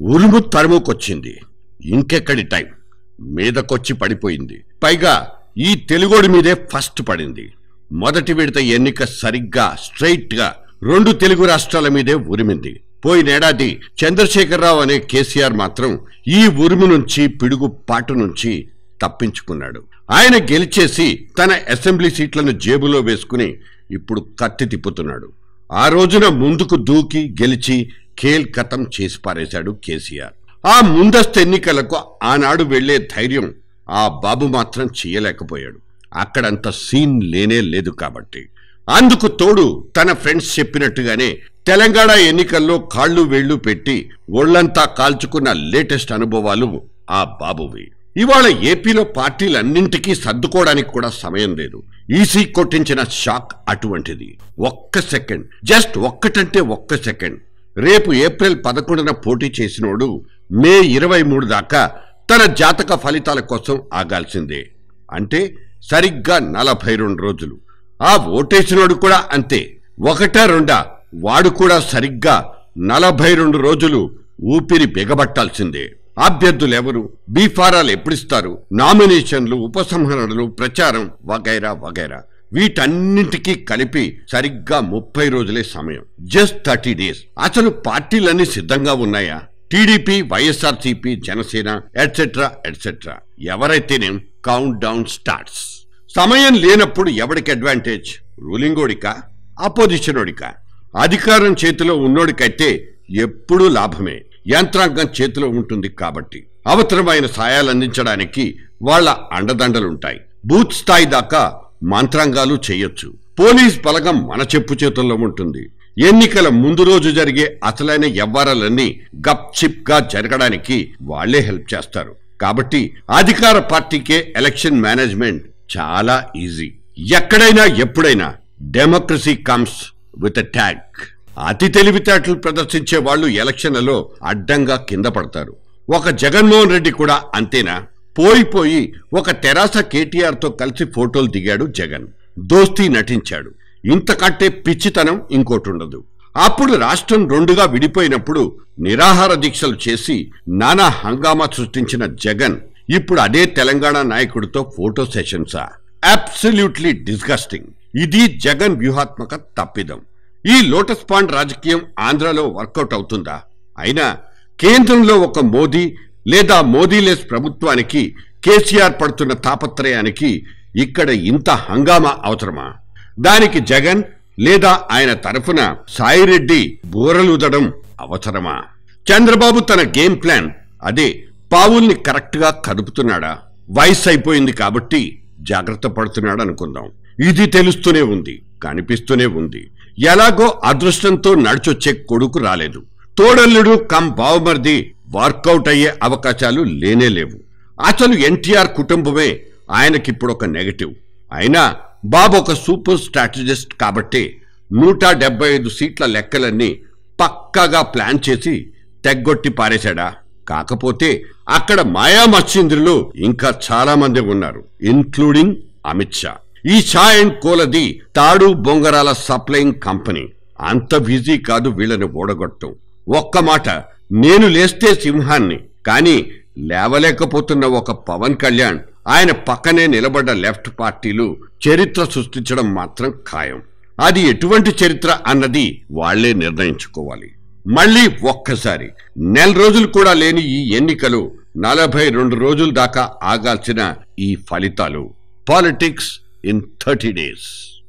ఉరుము తరుముకొచ్చింది. ఇంకెక్కడి టైం? మీదకొచ్చి పడిపోయింది. పైగా ఈ తెలుగోడి మీదే ఫస్ట్ పడింది. మొదటి విడత ఎన్నిక సరిగ్గా స్ట్రైట్గా రెండు తెలుగు రాష్ట్రాల మీదే ఉరిమింది. పోయినేడాది చంద్రశేఖరరావు అనే కేసీఆర్ మాత్రం ఈ ఉరుము నుంచి పిడుగు పాటు నుంచి తప్పించుకున్నాడు. ఆయన గెలిచేసి తన అసెంబ్లీ సీట్లను జేబులో వేసుకుని ఇప్పుడు కత్తి తిప్పుతున్నాడు. ఆ రోజున ముందుకు దూకి గెలిచి ఖేల్ కతం చేసి పారేశాడు కేసీఆర్. ఆ ముందస్తు ఎన్నికలకు ఆనాడు వెళ్ళే ధైర్యం ఆ బాబు మాత్రం చేయలేకపోయాడు. అక్కడంత సీన్ లేనే లేదు కాబట్టి. అందుకు తోడు తన ఫ్రెండ్స్ చెప్పినట్టుగానే తెలంగాణ ఎన్నికల్లో కాళ్ళు వేళ్ళు పెట్టి ఒళ్ళంతా కాల్చుకున్న లేటెస్ట్ అనుభవాలు ఆ బాబువి. ఇవాళ ఏపీలో పార్టీలన్నింటికీ సర్దుకోవడానికి కూడా సమయం లేదు. ఈసీ కొట్టించిన షాక్ అటువంటిది. ఒక్క సెకండ్. జస్ట్ ఒక్కటంటే ఒక్క సెకండ్. రేపు ఏప్రిల్ పదకొండున పోటీ చేసినోడు మే ఇరవై మూడు దాకా తన జాతక ఫలితాల కోసం ఆగాల్సిందే. అంటే సరిగ్గా నలభై రెండు రోజులు. ఆ ఓటేసినోడు కూడా అంతే. ఒకటా రెండా వాడు కూడా సరిగ్గా నలభై రెండు రోజులు ఊపిరి బిగబట్టాల్సిందే. అభ్యర్థులెవరు? బీఫారాలు ఎప్పుడిస్తారు? నామినేషన్లు ఉపసంహరణలు ప్రచారం వగైరా వగైరా. వీటన్నింటికీ కలిపి సరిగ్గా ముప్పై రోజులే సమయం. Just thirty days. అసలు పార్టీలన్నీ సిద్ధంగా ఉన్నాయా? TDP YSRCP Janasena etcetera etcetera ఎవరైతేనేం countdown starts సమయం లేనప్పుడు ఎవడికి అడ్వాంటేజ్ రూలింగోడికా అపోజిషనోడికా అధికారం చేతిలో ఉన్నోడికైతే ఎప్పుడూ లాభమే. యంత్రాంగం చేతిలో ఉంటుంది కాబట్టి. అవసరమైన సాయాలు అందించడానికి వాళ్ళ అండదండలుంటాయి. బూత్ స్థాయి దాకా మంత్రాంగాలు చేయొచ్చు. పోలీస్ బలగం మన చెప్పు చేతుల్లో ఉంటుంది. ఎన్నికల ముందు రోజు జరిగే అసలైన వ్యవహారాలన్నీ గప్ చిప్గా జరగడానికి వాళ్ళే హెల్ప్ చేస్తారు. కాబట్టి అధికార పార్టీకే ఎలక్షన్ మేనేజ్మెంట్ చాలా ఈజీ. ఎక్కడైనా ఎప్పుడైనా democracy comes with a tag అతి తెలివితేటలు ప్రదర్శించే వాళ్ళు ఎలక్షన్లలో అడ్డంగా కింద పడతారు. ఒక జగన్మోహన్ రెడ్డి కూడా అంతేనా? పోయిపోయి ఒక తెరాస కేటీఆర్తో కలిసి ఫోటోలు దిగాడు జగన్. దోస్తీ నటించాడు. ఇంతకంటే పిచ్చితనం ఇంకోటుండదు. అప్పుడు రాష్ట్రం రెండుగా విడిపోయినప్పుడు నిరాహార దీక్షలు చేసి నానా హంగామా సృష్టించిన జగన్ ఇప్పుడు అదే తెలంగాణ నాయకుడితో ఫోటో సెషన్సా. Absolutely disgusting. ఇది జగన్ వ్యూహాత్మక తప్పిదం. ఈ లోటస్ పాండ్ రాజకీయం ఆంధ్రలో వర్కౌట్ అవుతుందా? అయినా కేంద్రంలో ఒక మోదీ లేదా మోదీలెస్ ప్రభుత్వానికి కేసీఆర్ పడుతున్న తాపత్రయానికి ఇక్కడ ఇంత హంగామా అవసరమా? దానికి జగన్ లేదా ఆయన తరఫున సాయిరెడ్డి బూరలుదడం అవసరమా? చంద్రబాబు తన గేమ్ ప్లాన్ అదే పావుల్ని కరెక్ట్గా కదుపుతున్నాడా? వయసు అయిపోయింది కాబట్టి జాగ్రత్త పడుతున్నాడు అనుకుందాం ఇది తెలుస్తూనే ఉంది కనిపిస్తూనే ఉంది. ఎలాగో అదృష్టంతో నడిచొచ్చే కొడుకు రాలేదు. తోడల్లుడు కం బావమర్ది వర్కౌట్ అయ్యే అవకాశాలు లేనే లేవు. అసలు ఎన్టీఆర్ కుటుంబమే ఆయనకిప్పుడు ఒక నెగటివ్. అయినా బాబు ఒక సూపర్ స్ట్రాటజిస్ట్ కాబట్టి నూట డెబ్బై ఐదు సీట్ల లెక్కలన్నీ పక్కాగా ప్లాన్ చేసి తెగ్గొట్టి పారేశాడా? కాకపోతే అక్కడ మాయామత్స్యంద్రులు ఇంకా చాలా మంది ఉన్నారు ఇన్క్లూడింగ్ అమిత్ షా. ఈ షా అండ్ కోలది తాడు బొంగరాల సప్లయింగ్ కంపెనీ. అంత బిజీ కాదు వీళ్ళని ఓడగొట్టం ఒక్క మాట నేను లేస్తే సింహాన్ని కానీ లేవలేకపోతున్న ఒక పవన్ కళ్యాణ్ ఆయన పక్కనే నిలబడ్డ లెఫ్ట్ పార్టీలు చరిత్ర సృష్టించడం మాత్రం ఖాయం. అది ఎటువంటి చరిత్ర అన్నది వాళ్ళే నిర్ణయించుకోవాలి. మళ్ళీ ఒక్కసారి నెల రోజులు కూడా లేని ఈ ఎన్నికలు నలభై రెండు రోజుల దాకా ఆగాల్సిన ఈ ఫలితాలు. Politics in thirty days.